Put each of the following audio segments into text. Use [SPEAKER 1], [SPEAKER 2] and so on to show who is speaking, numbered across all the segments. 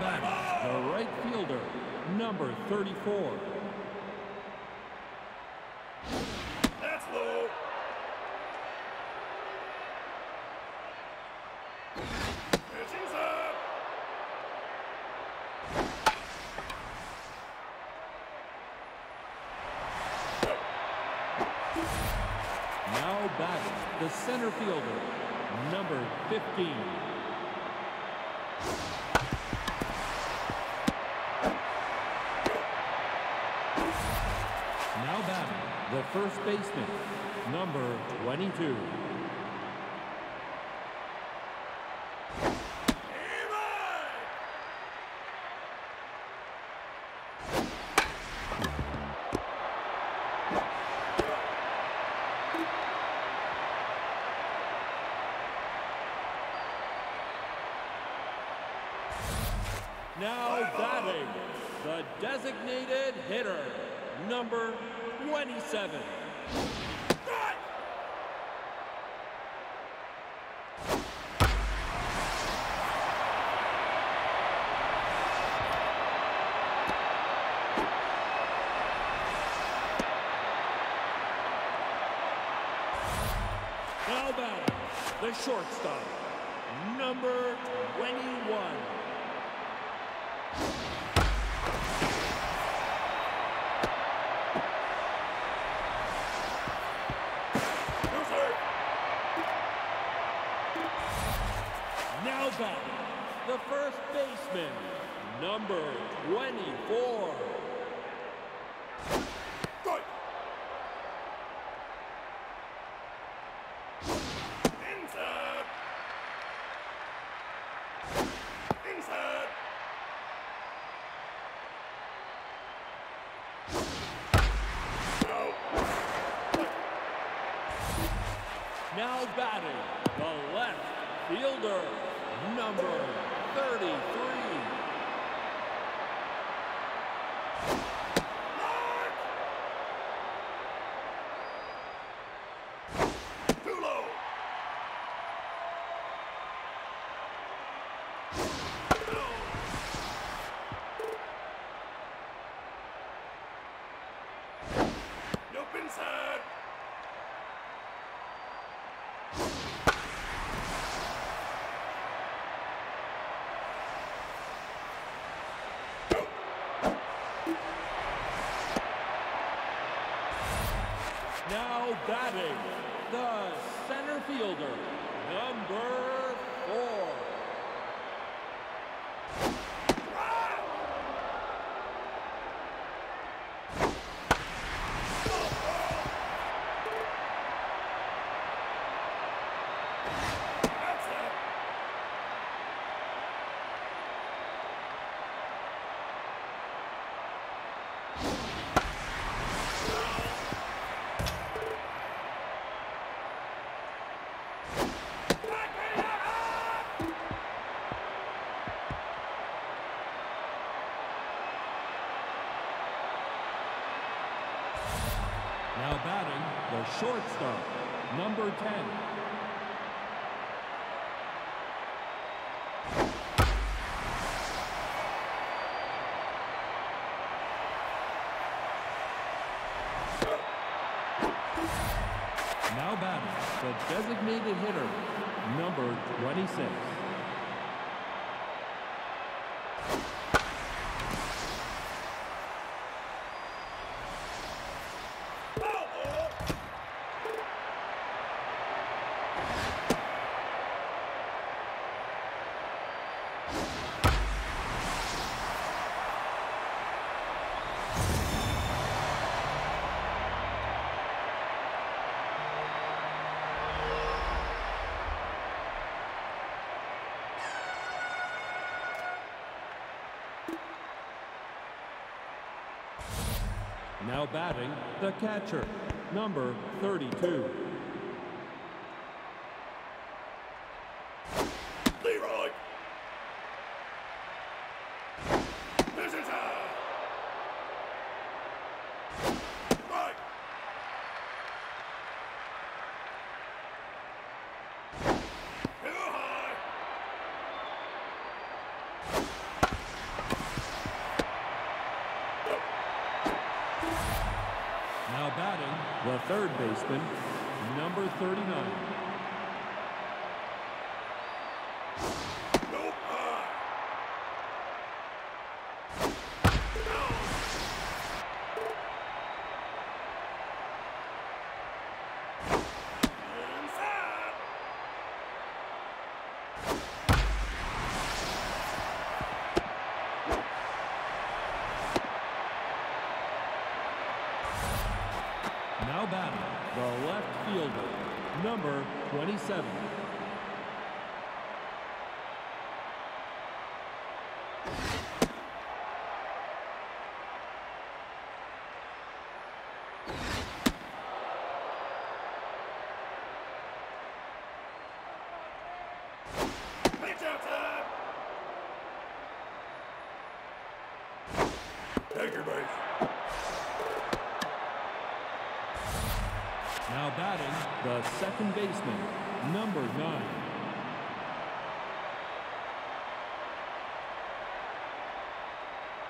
[SPEAKER 1] batting, the right fielder, number 34.
[SPEAKER 2] That's low. Pitching's up.
[SPEAKER 1] Now batting, the center fielder, number 15. First baseman, number 22. Now batting, the designated hitter, number 27.
[SPEAKER 2] Strike!
[SPEAKER 1] Now the shortstop, number 21. Number 24.
[SPEAKER 2] Strike! Inside! Inside! No!
[SPEAKER 1] Now batting, the left fielder, number 33.
[SPEAKER 2] Mark! Too low! No! Nope inside!
[SPEAKER 1] Now batting, the center fielder, number four.
[SPEAKER 2] That's it! Back me up!
[SPEAKER 1] Now batting, the shortstop, number 10. Now batting, the designated hitter, number 26.
[SPEAKER 2] Foul ball!
[SPEAKER 1] Now batting, the catcher, number 32.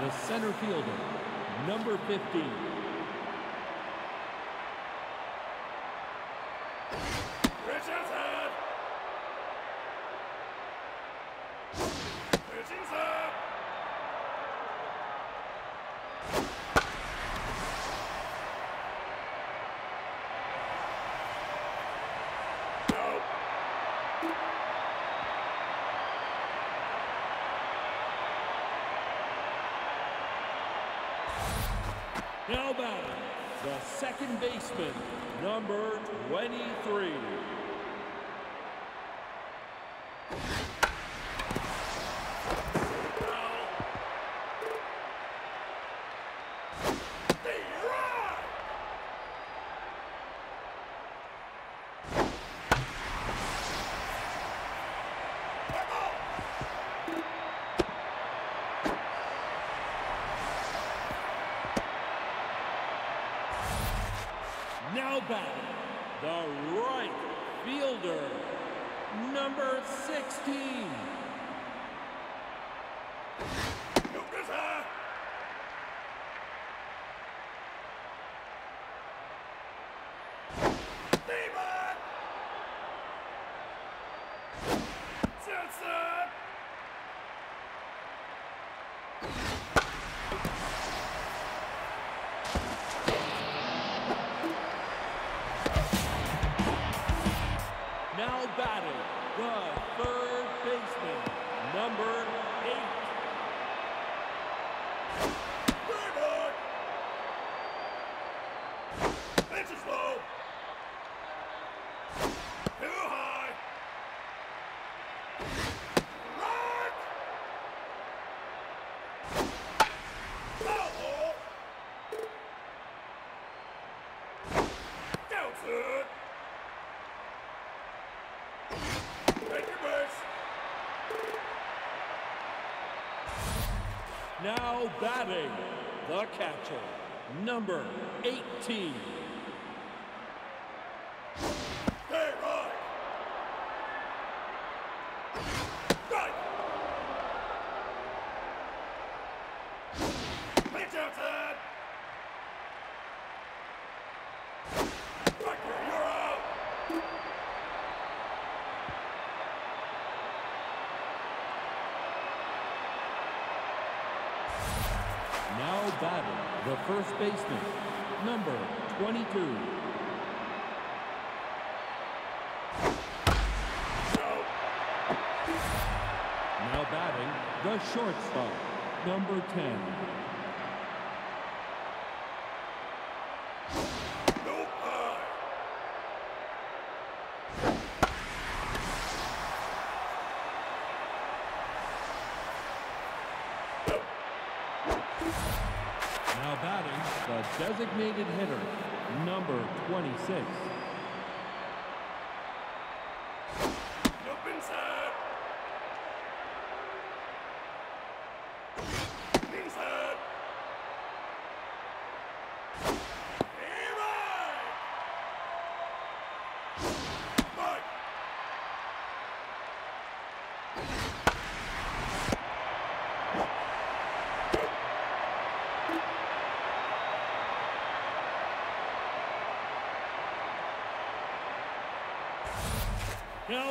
[SPEAKER 1] the center fielder, number 15, Now batting, the second baseman, number 23. Now
[SPEAKER 2] battle. Ryan
[SPEAKER 1] Now batting, the catcher, number 18. Johnson! first baseman, number 22. Now batting, the shortstop, number 10.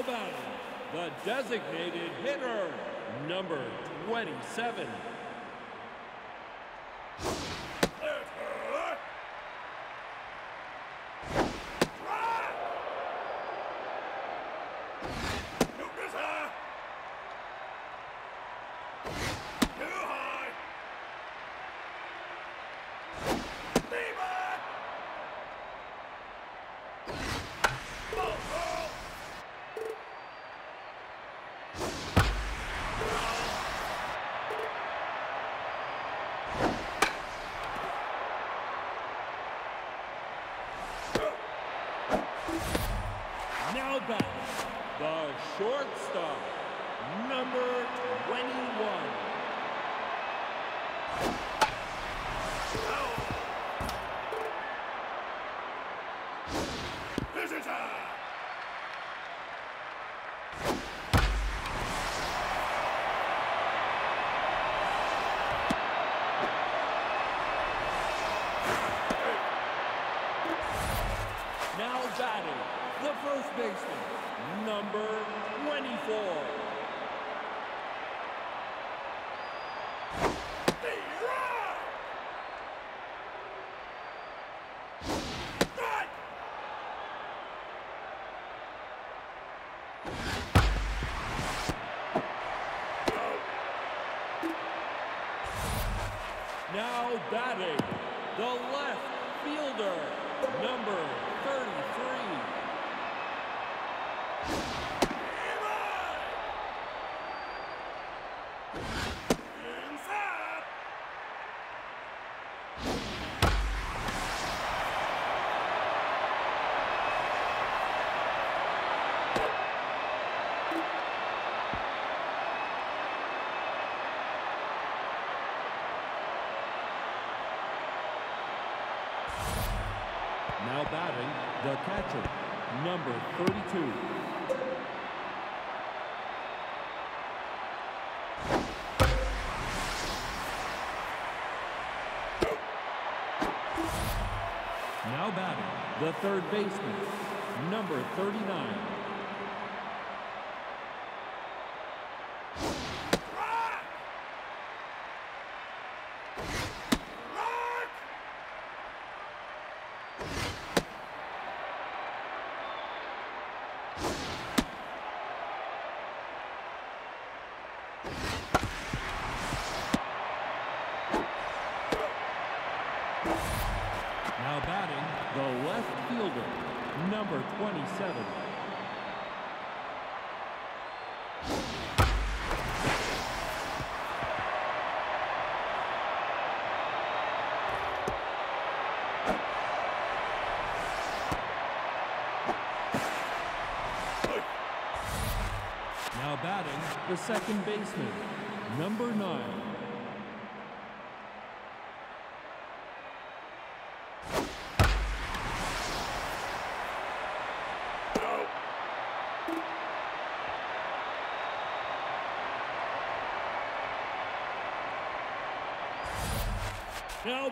[SPEAKER 1] The designated hitter, number 27.
[SPEAKER 2] Left her. Right. Jump inside. Too high. Stay back. Ball, ball.
[SPEAKER 1] Now batting, the shortstop, number 21.
[SPEAKER 2] Visitor.
[SPEAKER 1] Now batting, the first baseman, number 24.
[SPEAKER 2] Stay right. Right.
[SPEAKER 1] Now batting, the left fielder, number 33.
[SPEAKER 2] Inside.
[SPEAKER 1] Now batting, catcher, number 32. Now batting, the third baseman, number 39.
[SPEAKER 2] Right. Right.
[SPEAKER 1] Now batting, the left fielder, number 27. Now batting, the second baseman, number 9.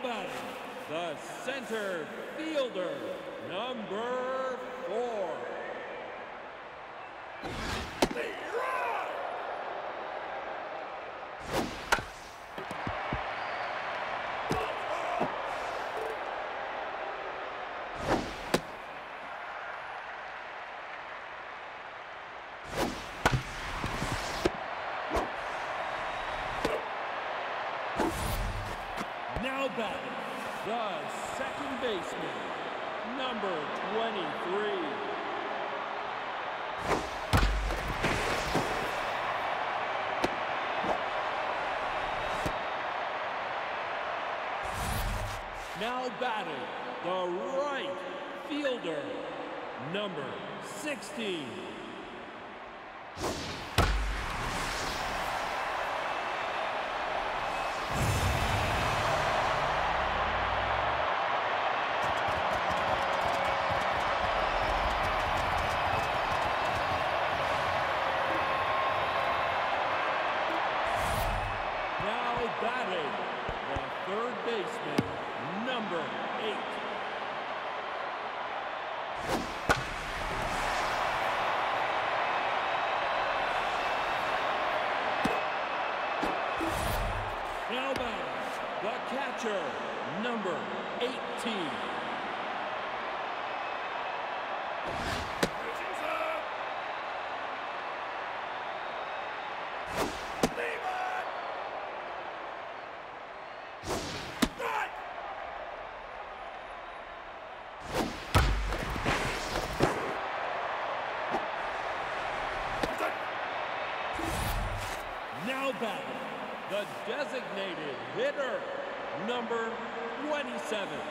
[SPEAKER 1] Batting, the center fielder, number 4.
[SPEAKER 2] Stay right.
[SPEAKER 1] Now batting, the second baseman, number 23. Now batting. the right fielder, number 16. Number 18.
[SPEAKER 2] Pitching up. Lehman. Strike.
[SPEAKER 1] Now batting, the designated hitter, number 27.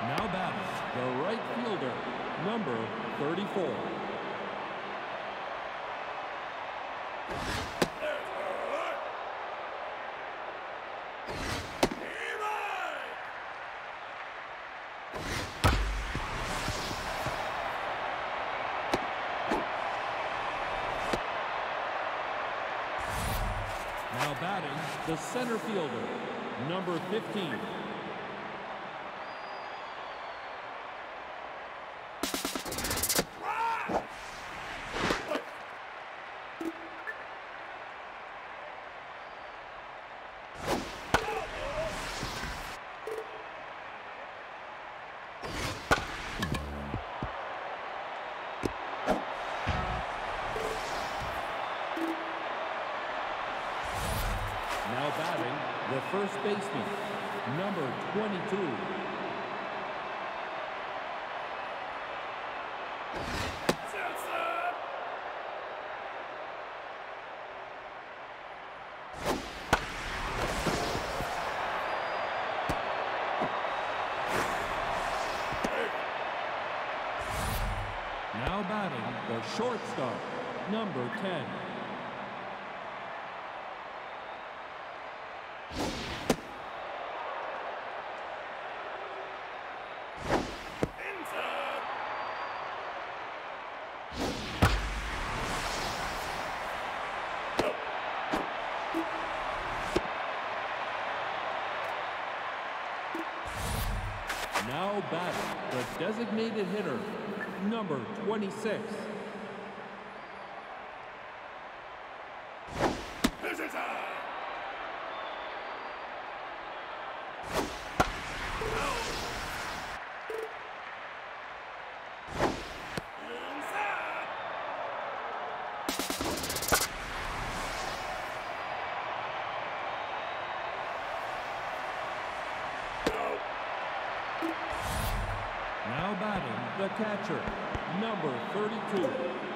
[SPEAKER 1] Now batting, the right fielder, number 34.
[SPEAKER 2] There's one. Lehman.
[SPEAKER 1] Now batting, the center fielder, number 15. Number 22. Now batting, the shortstop, number 10.
[SPEAKER 2] Inside.
[SPEAKER 1] Batting, the designated hitter, number 26. Catcher, number 32.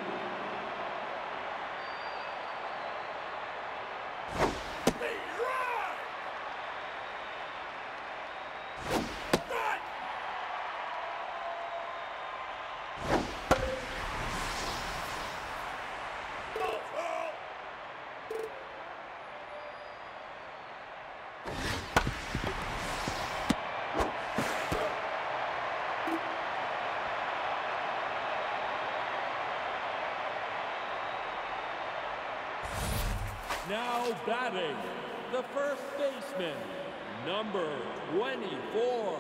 [SPEAKER 1] Batting, the first baseman, number 24.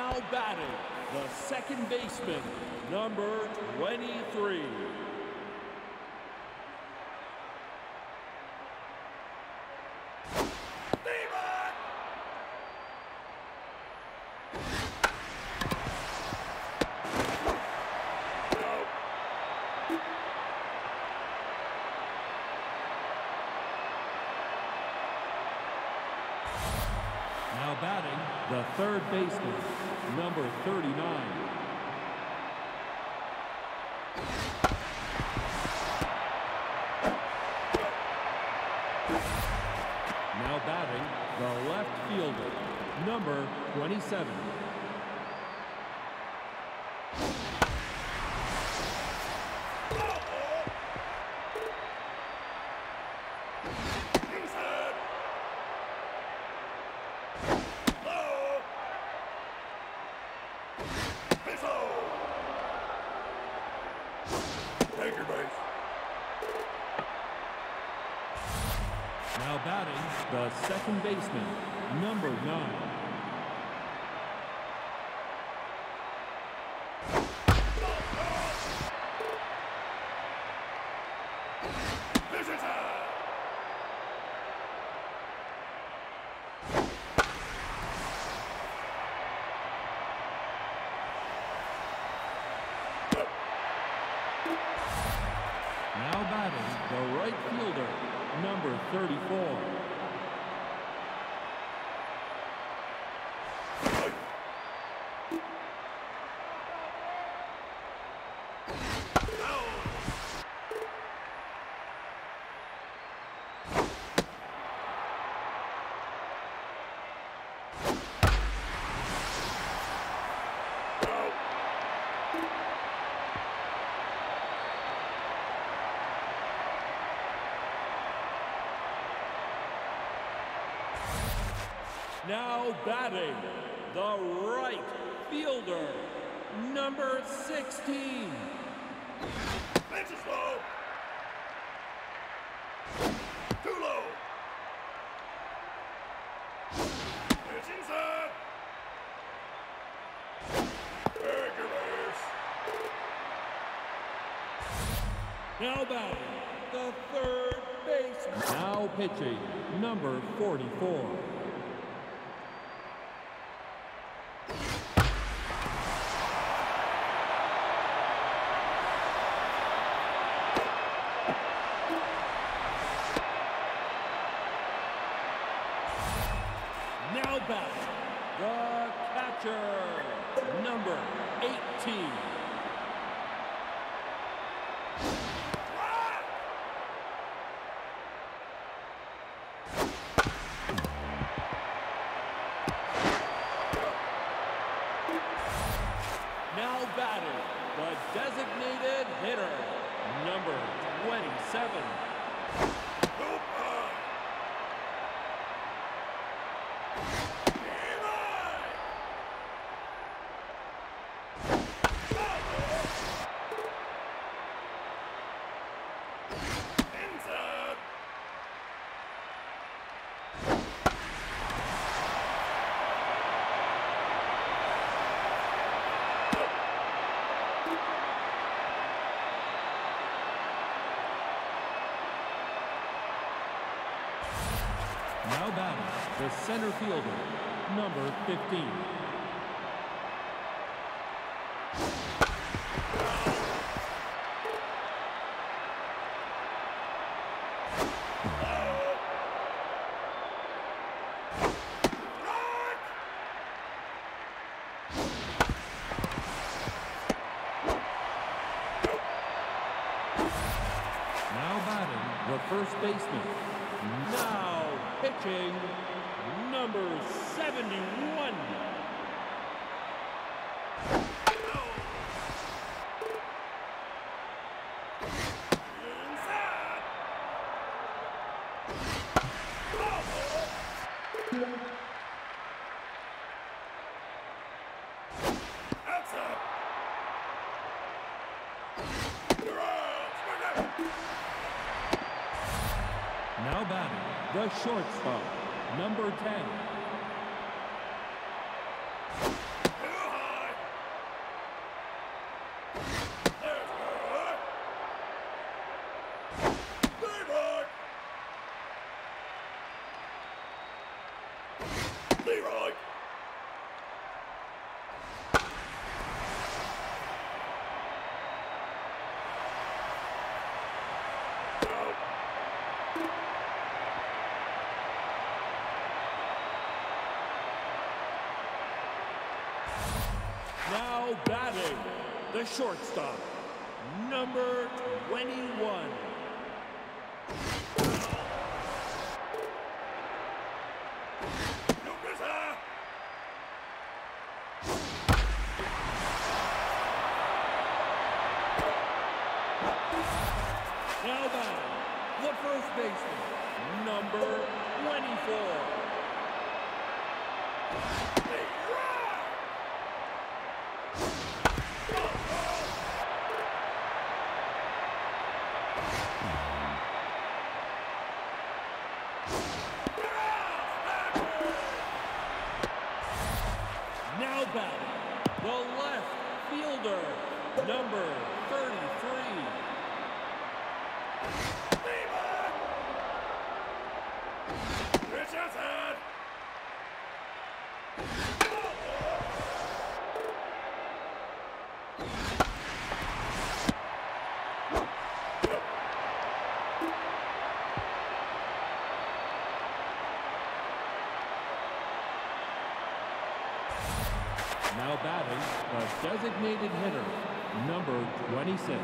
[SPEAKER 1] Now batting, the second baseman, number 23. Now batting, the third baseman, number 39. Now batting, the left fielder, number 27.
[SPEAKER 2] Inside. Low. Missile. Take your base.
[SPEAKER 1] Now batting, the second baseman, number 9. Now batting, the right fielder, number 34. Now batting, the right fielder, number 16.
[SPEAKER 2] Pitch is low. Too low. Pitch inside. Base.
[SPEAKER 1] Now batting, the third baseman. Now pitching, number 44. Now batting, the catcher, number 18. Now batting, the designated hitter, number 27.
[SPEAKER 2] Nope. on. Eli! Inside.
[SPEAKER 1] Now batting, the center fielder, number 15. first baseman. Now pitching, number 71.
[SPEAKER 2] Inside. Outside. You're out. Swing it.
[SPEAKER 1] Now batting, the shortstop, number 10.
[SPEAKER 2] Too high. There's good. Leroy. Leroy. Out.
[SPEAKER 1] Now batting, the shortstop, number 21. Now batting, the first baseman, number 24. Now batting, the left fielder, number 33.
[SPEAKER 2] Pitch outside.
[SPEAKER 1] Now batting, the designated hitter, number 26.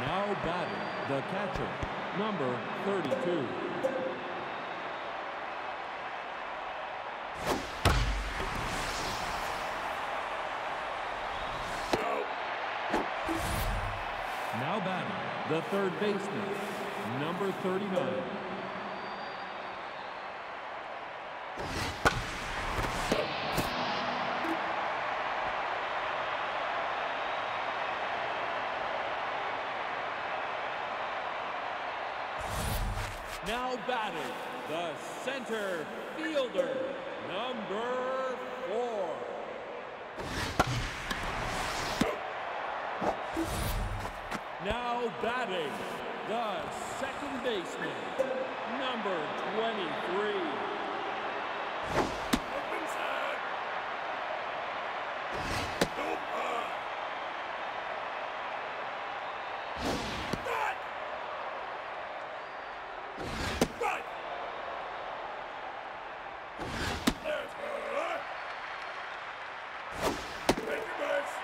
[SPEAKER 1] Now batting, the catcher, number 32. Third baseman, number 39. Now batting, the center fielder, number four. Now batting, the second baseman, number 23.
[SPEAKER 2] Up inside. Go high. Right. Right. There's good. Take your base.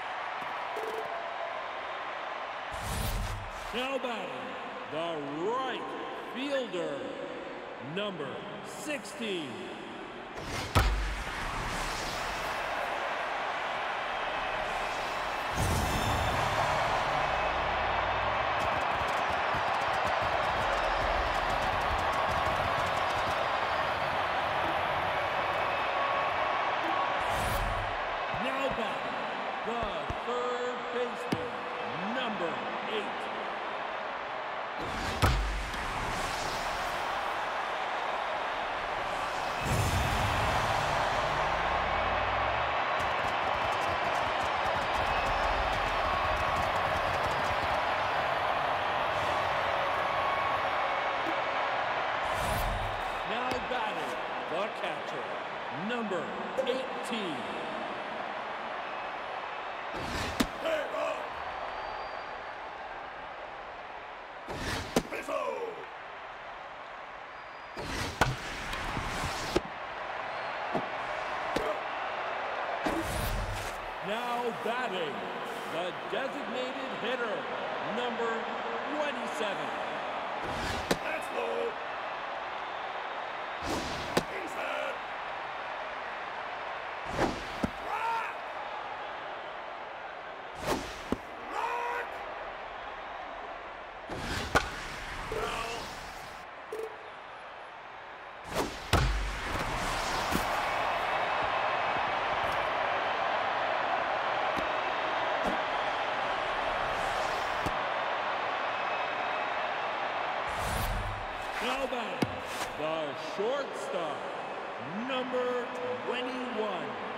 [SPEAKER 1] Now batting, the right fielder, number 16. Catcher, number 18. Snowbound, the shortstop, number 21.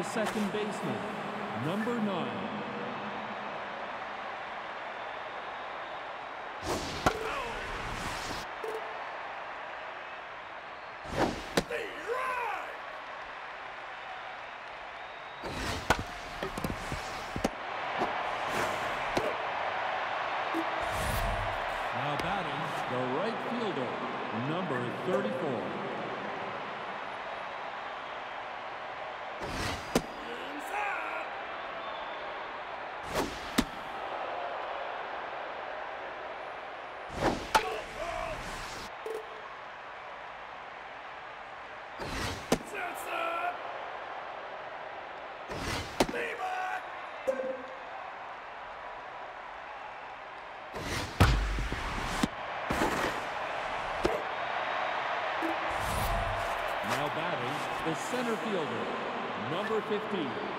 [SPEAKER 1] the second baseman, number nine, infielder, number 15.